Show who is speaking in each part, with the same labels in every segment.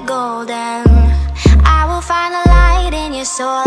Speaker 1: golden. I will find the light in your soul.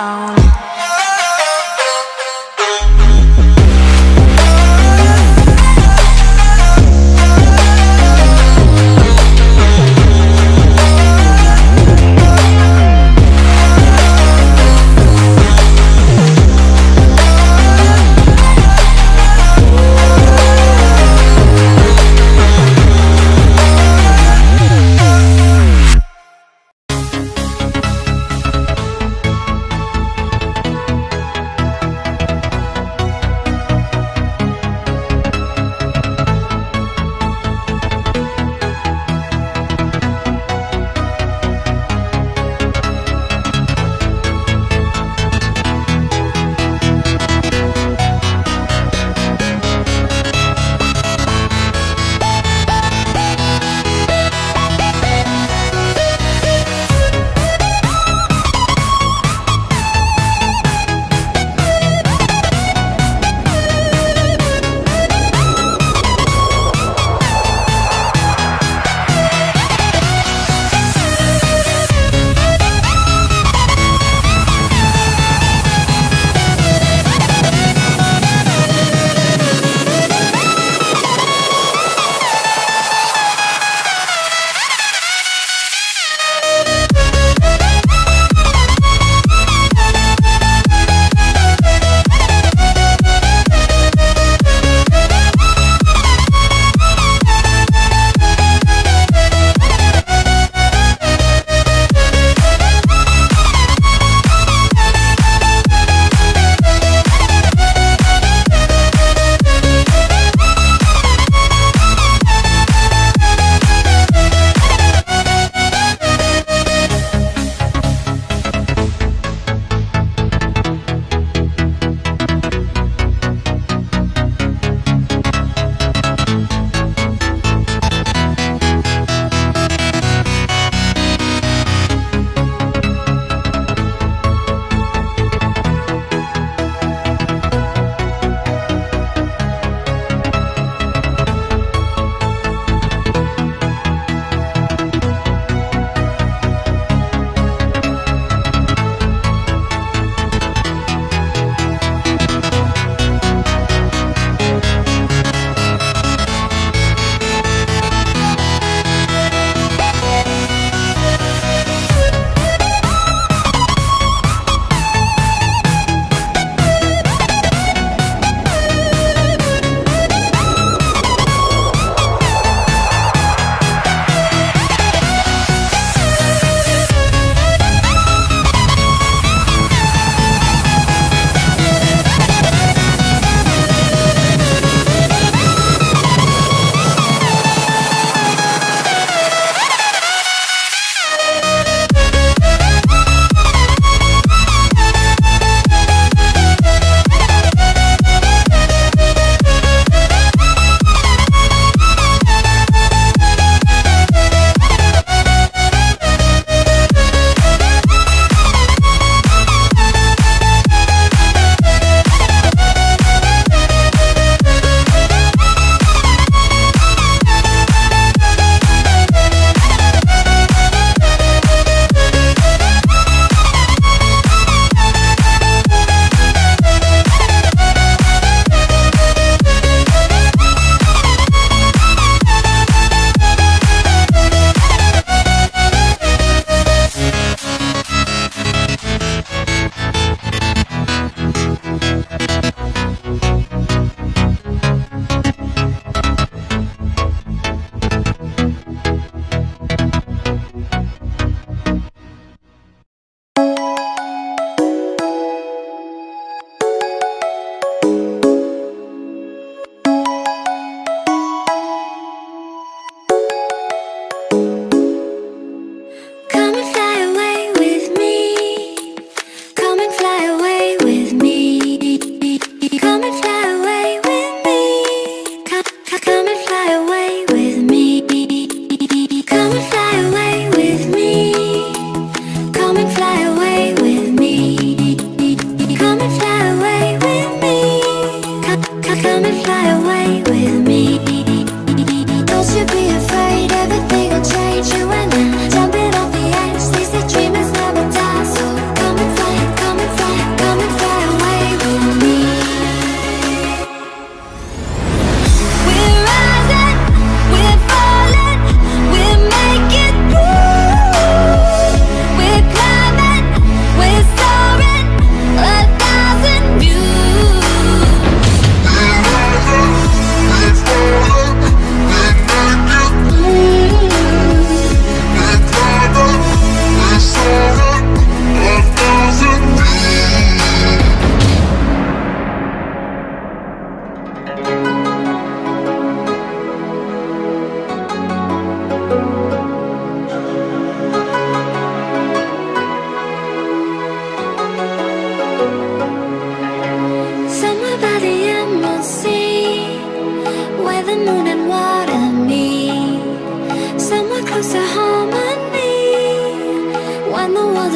Speaker 1: I want.